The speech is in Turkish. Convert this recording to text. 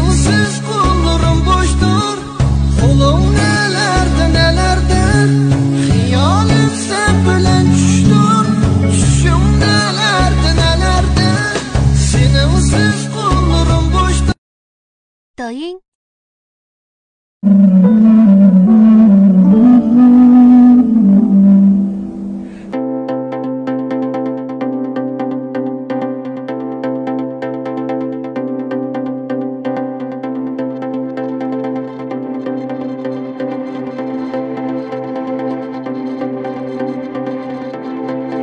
Sensiz kollarım boştur. Kolum nelerde nelerde? Hiyalim sen bilen düştür. Düşüm nelerde nelerde? Sensiz kollarım boştur. 抖音。